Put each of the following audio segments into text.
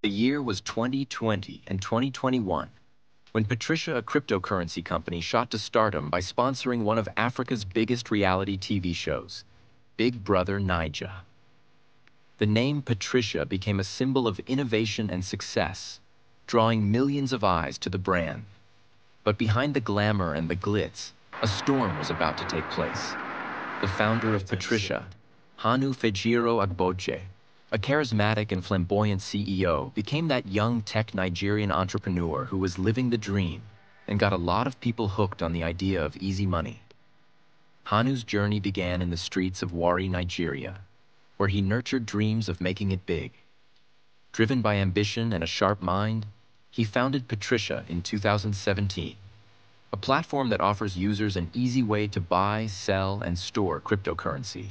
The year was 2020 and 2021 when Patricia, a cryptocurrency company, shot to stardom by sponsoring one of Africa's biggest reality TV shows, Big Brother Naija. The name Patricia became a symbol of innovation and success, drawing millions of eyes to the brand. But behind the glamour and the glitz, a storm was about to take place. The founder of Patricia, Hanu Fejiro Agbodje, a charismatic and flamboyant CEO, became that young tech Nigerian entrepreneur who was living the dream and got a lot of people hooked on the idea of easy money. Hanu's journey began in the streets of Warri, Nigeria, where he nurtured dreams of making it big. Driven by ambition and a sharp mind, he founded Patricia in 2017, a platform that offers users an easy way to buy, sell, and store cryptocurrency.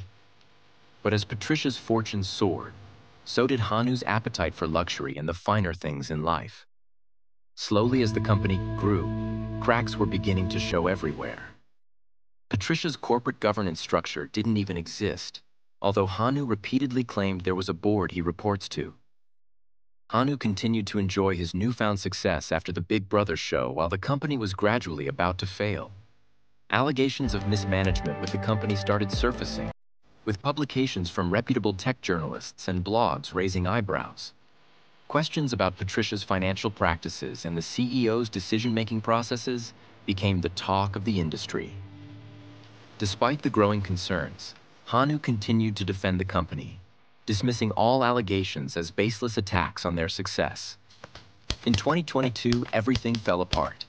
But as Patricia's fortune soared, so did Hanu's appetite for luxury and the finer things in life. Slowly as the company grew, cracks were beginning to show everywhere. Patricia's corporate governance structure didn't even exist, although Hanu repeatedly claimed there was a board he reports to. Hanu continued to enjoy his newfound success after the Big Brother show while the company was gradually about to fail. Allegations of mismanagement with the company started surfacing, with publications from reputable tech journalists and blogs raising eyebrows. Questions about Patricia's financial practices and the CEO's decision-making processes became the talk of the industry. Despite the growing concerns, Hanu continued to defend the company, dismissing all allegations as baseless attacks on their success. In 2022, everything fell apart.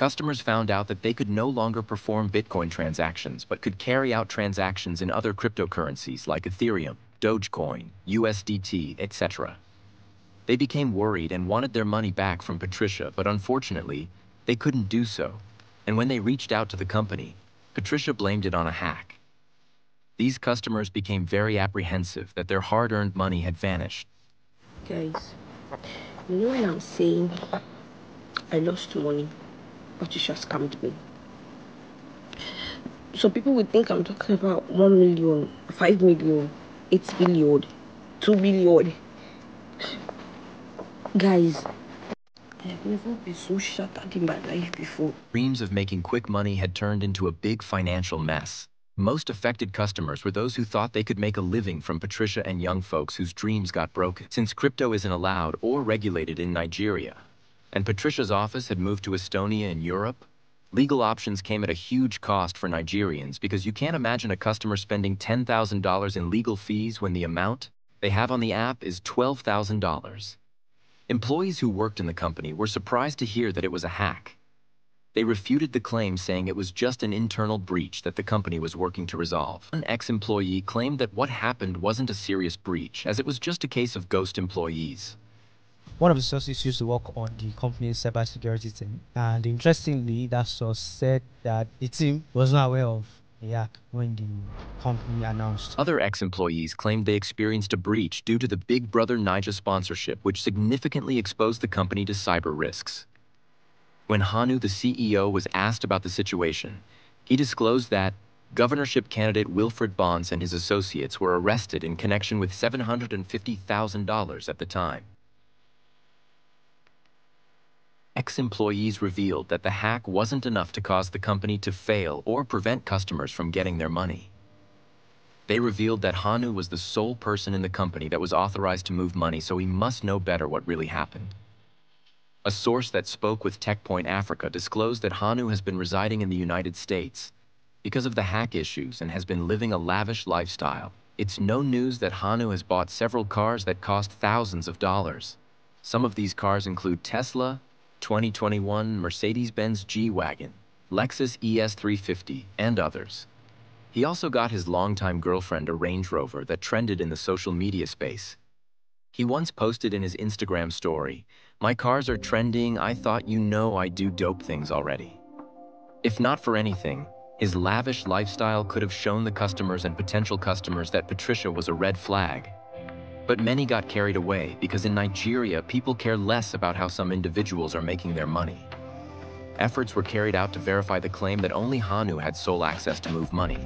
Customers found out that they could no longer perform Bitcoin transactions, but could carry out transactions in other cryptocurrencies like Ethereum, Dogecoin, USDT, etc. They became worried and wanted their money back from Patricia, but unfortunately, they couldn't do so. And when they reached out to the company, Patricia blamed it on a hack. These customers became very apprehensive that their hard-earned money had vanished. Guys, you know what I'm saying I lost money? Patricia scammed me. So people would think I'm talking about 1 million, 5 million, 8 billion, 2 billion. Guys, I have never been so shattered in my life before. Dreams of making quick money had turned into a big financial mess. Most affected customers were those who thought they could make a living from Patricia and young folks whose dreams got broken. Since crypto isn't allowed or regulated in Nigeria, and Patricia's office had moved to Estonia in Europe, legal options came at a huge cost for Nigerians because you can't imagine a customer spending $10,000 in legal fees when the amount they have on the app is $12,000. Employees who worked in the company were surprised to hear that it was a hack. They refuted the claim saying it was just an internal breach that the company was working to resolve. An ex-employee claimed that what happened wasn't a serious breach as it was just a case of ghost employees. One of the sources used to work on the company's cybersecurity team, and interestingly, that source said that the team was not aware of a hack when the company announced. Other ex-employees claimed they experienced a breach due to the Big Brother Naija sponsorship, which significantly exposed the company to cyber risks. When Hanu, the CEO, was asked about the situation, he disclosed that governorship candidate Wilfred Bonds and his associates were arrested in connection with $750,000 at the time. Ex-employees revealed that the hack wasn't enough to cause the company to fail or prevent customers from getting their money. They revealed that Hanu was the sole person in the company that was authorized to move money, so he must know better what really happened. A source that spoke with TechPoint Africa disclosed that Hanu has been residing in the United States because of the hack issues and has been living a lavish lifestyle. It's no news that Hanu has bought several cars that cost thousands of dollars. Some of these cars include Tesla, 2021 Mercedes-Benz G-Wagon, Lexus ES350, and others. He also got his longtime girlfriend a Range Rover that trended in the social media space. He once posted in his Instagram story, My cars are trending, I thought you know I do dope things already. If not for anything, his lavish lifestyle could have shown the customers and potential customers that Patricia was a red flag. But many got carried away because in Nigeria, people care less about how some individuals are making their money. Efforts were carried out to verify the claim that only Hanu had sole access to move money.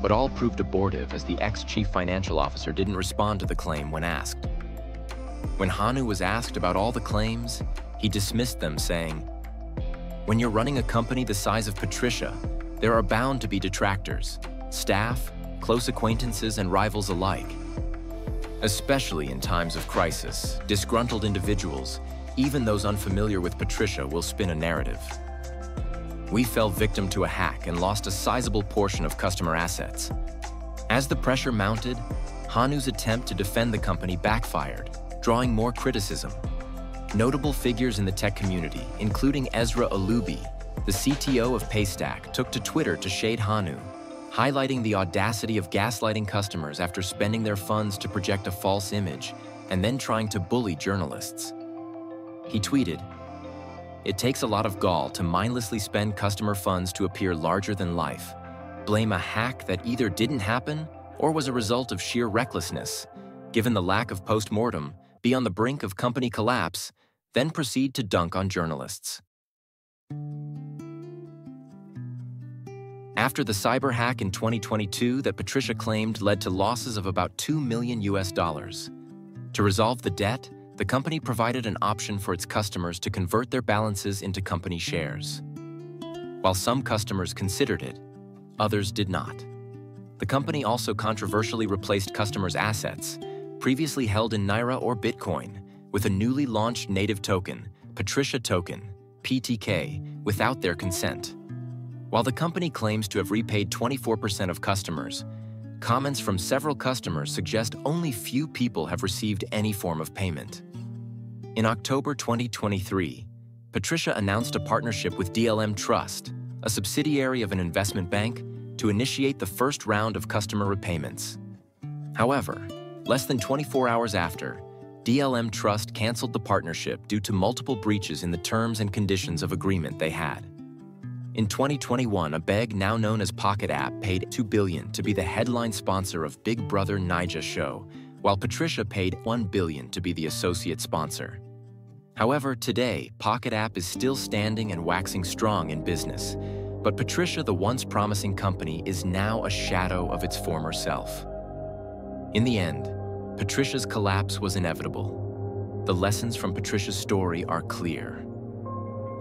But all proved abortive as the ex-chief financial officer didn't respond to the claim when asked. When Hanu was asked about all the claims, he dismissed them, saying, When you're running a company the size of Patricia, there are bound to be detractors, staff, close acquaintances, and rivals alike. Especially in times of crisis, disgruntled individuals, even those unfamiliar with Patricia, will spin a narrative. We fell victim to a hack and lost a sizable portion of customer assets. As the pressure mounted, Hanu's attempt to defend the company backfired, drawing more criticism. Notable figures in the tech community, including Ezra Olubi, the CTO of Paystack, took to Twitter to shade Hanu, highlighting the audacity of gaslighting customers after spending their funds to project a false image and then trying to bully journalists. He tweeted, It takes a lot of gall to mindlessly spend customer funds to appear larger than life. Blame a hack that either didn't happen or was a result of sheer recklessness. Given the lack of post-mortem, be on the brink of company collapse, then proceed to dunk on journalists. After the cyber hack in 2022 that Patricia claimed led to losses of about 2 million US dollars. To resolve the debt, the company provided an option for its customers to convert their balances into company shares. While some customers considered it, others did not. The company also controversially replaced customers' assets, previously held in Naira or Bitcoin, with a newly launched native token, Patricia Token, PTK, without their consent. While the company claims to have repaid 24% of customers, comments from several customers suggest only few people have received any form of payment. In October 2023, Patricia announced a partnership with DLM Trust, a subsidiary of an investment bank, to initiate the first round of customer repayments. However, less than 24 hours after, DLM Trust canceled the partnership due to multiple breaches in the terms and conditions of agreement they had. In 2021, Abeg, now known as Pocket App, paid 2 billion to be the headline sponsor of Big Brother Naija show, while Patricia paid 1 billion to be the associate sponsor. However, today, Pocket App is still standing and waxing strong in business, but Patricia, the once promising company, is now a shadow of its former self. In the end, Patricia's collapse was inevitable. The lessons from Patricia's story are clear.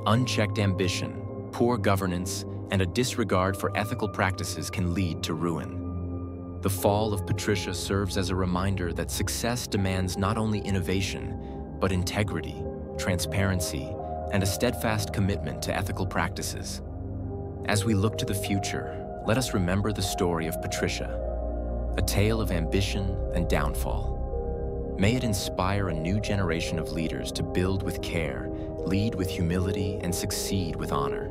Unchecked ambition, poor governance, and a disregard for ethical practices can lead to ruin. The fall of Patricia serves as a reminder that success demands not only innovation, but integrity, transparency, and a steadfast commitment to ethical practices. As we look to the future, let us remember the story of Patricia, a tale of ambition and downfall. May it inspire a new generation of leaders to build with care, lead with humility, and succeed with honor.